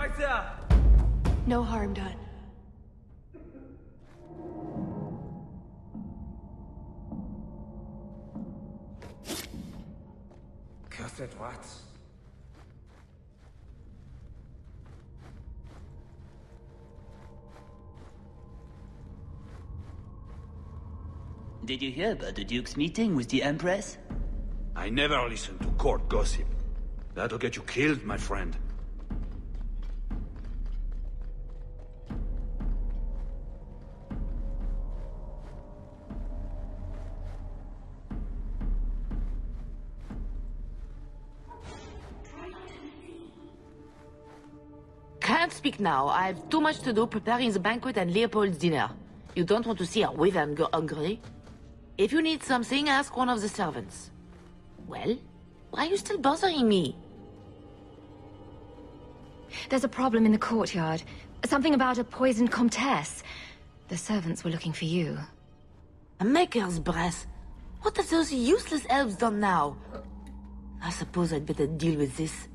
right there! No harm done. Cursed what? Did you hear about the Duke's meeting with the Empress? I never listen to court gossip. That'll get you killed, my friend. Can't speak now. I've too much to do preparing the banquet and Leopold's dinner. You don't want to see a wyvern go hungry? If you need something, ask one of the servants. Well, why are you still bothering me? There's a problem in the courtyard. Something about a poisoned comtesse. The servants were looking for you. A maker's breath. What have those useless elves done now? I suppose I'd better deal with this.